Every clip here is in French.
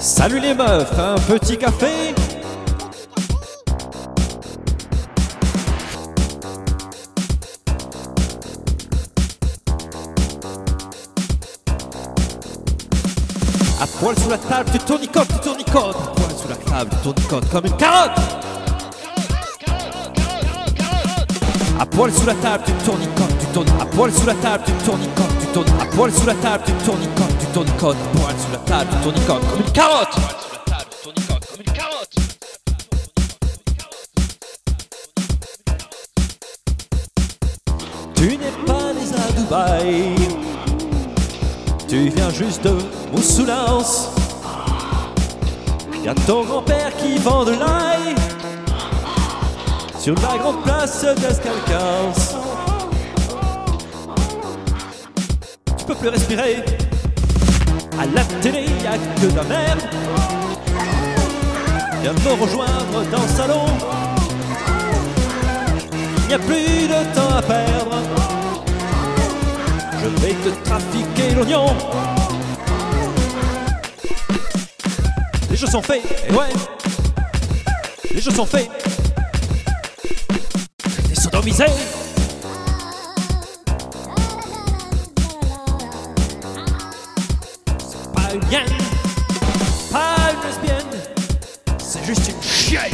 Salut les meufs, un petit café À poil sous la table, tu tournicotes, tu tournicotes À poil sous la table, tu tournicotes comme une carotte poil sous la table, tu tournicotes, tu tournes À poil sous la table, tu tournicotes, tu tournes À poil sous la table, tu tournicotes, tu tournicotes À poil sous la table, tu tournicotes comme une carotte. Tu n'es pas né à Dubaï. Tu viens juste de Moussoulance Y'a ton grand-père qui vend de l'ail Sur la grande place d'Escalquens Tu peux plus respirer À la télé y'a que de la merde Viens me rejoindre dans le salon il n'y a plus de temps à perdre. Je vais te trafiquer l'oignon. Les jeux sont faits, ouais. Les jeux sont faits. C'est pas une hyène, pas une lesbienne. C'est juste une chienne.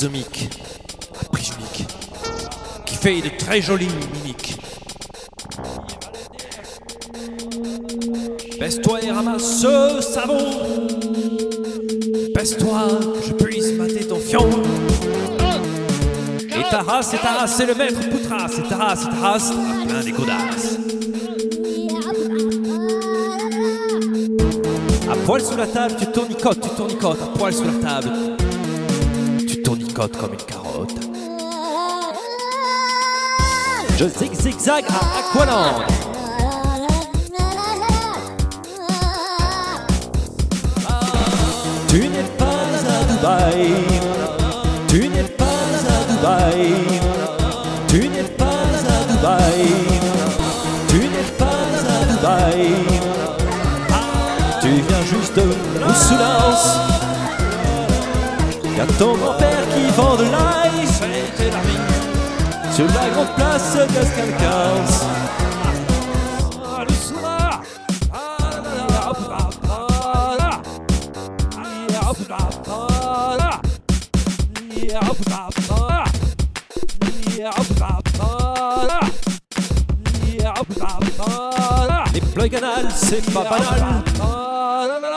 Trisomique, un prisonique, qui fait de très jolies mimiques. Baisse-toi et ramasse ce savon. Baisse-toi, je puisse mater ton fion. Et ta race, et ta race, c'est le maître Poutras. Et ta race, et ta race, a plein des godasses. À poil sous la table, tu tournicotes, tu tournicotes. À poil sous la table, tu tournicotes comme une carotte. Je zig zigzag à Aqualand. Tu n'es pas à Dubaï. Tu n'es pas à Dubaï. Tu n'es pas à Dubaï. Tu viens juste de Moussoulance. Y'a ton grand-père qui vend de l'ail. Sur la grande place d'Escalquens. Les Fly canal, c'est pas banal. Ah, là, là.